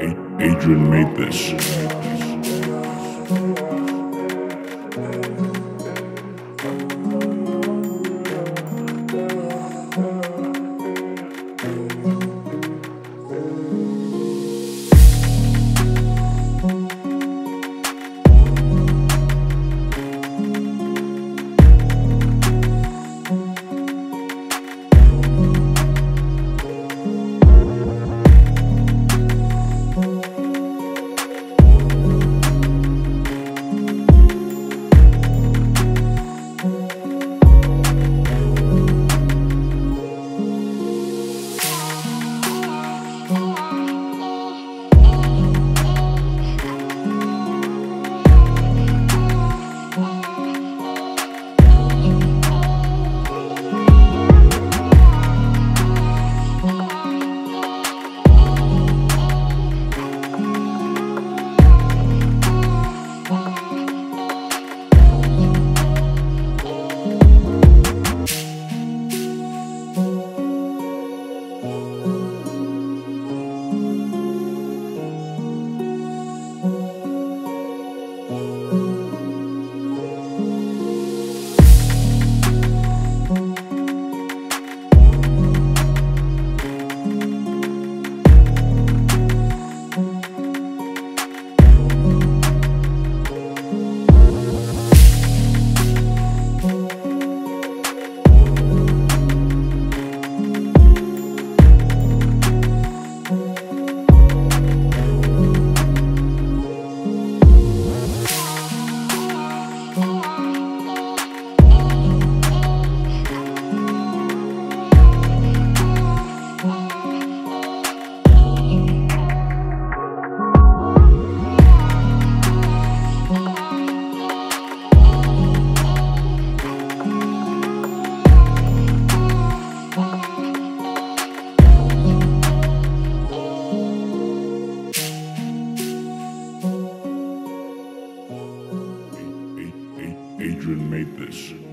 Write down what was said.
Adrian made this. Adrian made this.